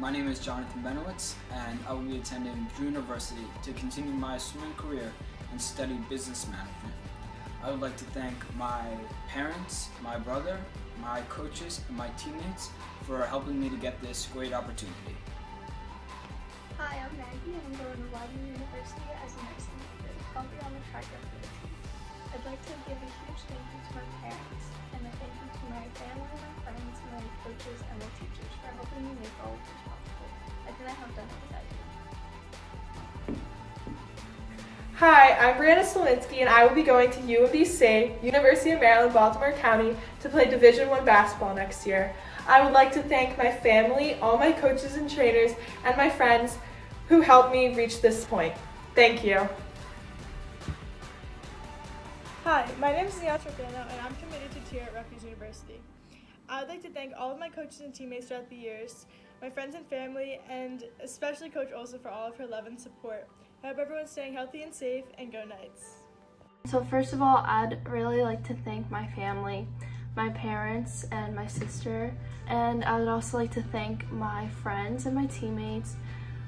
My name is Jonathan Benowitz, and I will be attending Drew University to continue my swimming career and study business management. I would like to thank my parents, my brother, my coaches, and my teammates for helping me to get this great opportunity. Hi, I'm Maggie, and I'm going to Loudoun University as a nursing major. I'll be on the track team. I'd like to give a huge thank you to my parents, and a thank you to my family, my friends, my coaches, and my teachers for helping me make all of this. Hi, I'm Brianna Smolinski, and I will be going to U of UMBC, University of Maryland, Baltimore County, to play Division One basketball next year. I would like to thank my family, all my coaches and trainers, and my friends who helped me reach this point. Thank you. Hi, my name is Neil Trapano, and I'm committed to cheer at Rutgers University. I would like to thank all of my coaches and teammates throughout the years, my friends and family, and especially Coach Olsa for all of her love and support. I hope everyone's staying healthy and safe, and go Knights. So first of all, I'd really like to thank my family, my parents and my sister, and I would also like to thank my friends and my teammates,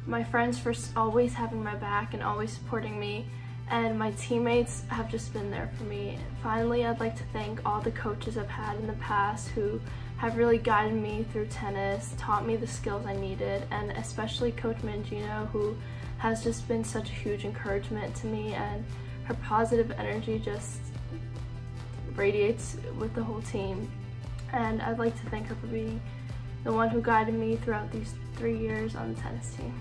my friends for always having my back and always supporting me, and my teammates have just been there for me. Finally, I'd like to thank all the coaches I've had in the past who have really guided me through tennis, taught me the skills I needed, and especially Coach Mangino who has just been such a huge encouragement to me and her positive energy just radiates with the whole team. And I'd like to thank her for being the one who guided me throughout these three years on the tennis team.